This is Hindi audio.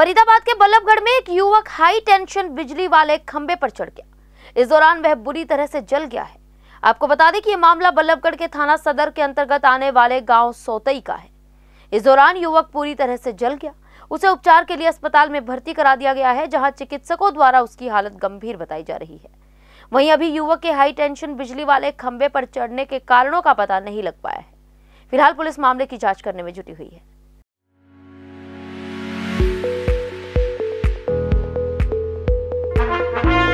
फरीदाबाद के बल्लभगढ़ में एक युवक हाई टेंशन बिजली वाले खंबे पर चढ़ गया। इस दौरान वह बुरी तरह से जल गया है। आपको बता दें कि यह मामला बल्लभगढ़ के थाना सदर के अंतर्गत आने वाले गाँव सोतई का है। इस दौरान युवक पूरी तरह से जल गया। उसे उपचार के लिए अस्पताल में भर्ती करा दिया गया है, जहाँ चिकित्सकों द्वारा उसकी हालत गंभीर बताई जा रही है। वहीं अभी युवक के हाई टेंशन बिजली वाले खंबे पर चढ़ने के कारणों का पता नहीं लग पाया है। फ़िलहाल पुलिस मामले की जाँच करने में जुटी हुई है।